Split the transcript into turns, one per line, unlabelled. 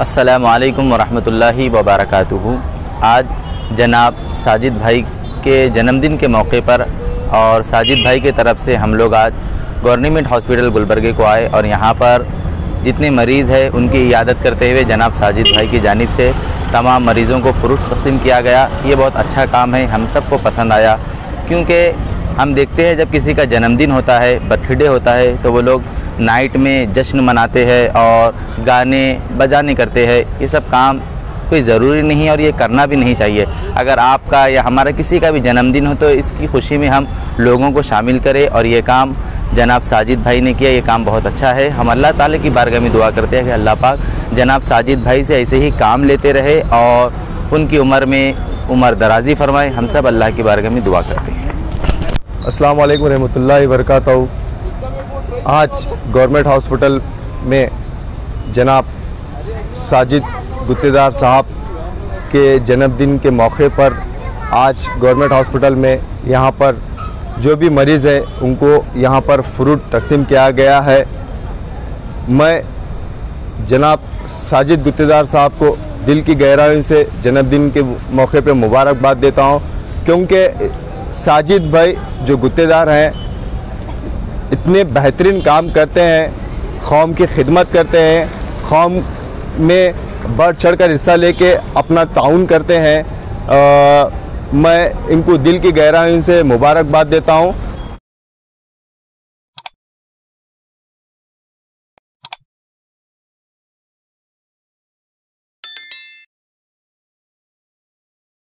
असलकम वरहमतुल्लाहि वबरकातुहू। आज जनाब साजिद भाई के जन्मदिन के मौके पर और साजिद भाई की तरफ़ से हम लोग आज गवर्नमेंट हॉस्पिटल गुलबर्गे को आए और यहाँ पर जितने मरीज़ हैं, उनकी इयादत करते हुए जनाब साजिद भाई की जानब से तमाम मरीज़ों को फ़्रूट्स तकसीम किया गया। ये बहुत अच्छा काम है, हम सबको पसंद आया। क्योंकि हम देखते हैं, जब किसी का जन्मदिन होता है, बर्थडे होता है तो वो लोग नाइट में जश्न मनाते हैं और गाने, बजाने करते हैं। ये सब काम कोई ज़रूरी नहीं है और ये करना भी नहीं चाहिए। अगर आपका या हमारा किसी का भी जन्मदिन हो तो इसकी खुशी में हम लोगों को शामिल करें और ये काम जनाब साजिद भाई ने किया। ये काम बहुत अच्छा है। हम अल्लाह ताला की बारगाह में दुआ करते हैं कि अल्लाह पाक जनाब साजिद भाई से ऐसे ही काम लेते रहे और उनकी उम्र में उम्र दराजी फरमाए। हम सब अल्लाह की बारगाह में दुआ करते हैं।
अस्सलाम वालेकुम रहमतुल्लाहि वरकत आज गवर्नमेंट हॉस्पिटल में जनाब साजिद गुत्तेदार साहब के जन्मदिन के मौके पर आज गवर्नमेंट हॉस्पिटल में यहाँ पर जो भी मरीज़ है, उनको यहाँ पर फ्रूट तकसीम किया गया है। मैं जनाब साजिद गुत्तेदार साहब को दिल की गहराई से जन्मदिन के मौके पर मुबारकबाद देता हूँ, क्योंकि साजिद भाई जो गुत्तेदार हैं इतने बेहतरीन काम करते हैं कौम की खिदमत करते हैं कौम में बढ़ चढ़ कर हिस्सा ले कर अपना ताउन करते हैं। आ, मैं इनको दिल की गहराइयों से मुबारकबाद देता हूँ।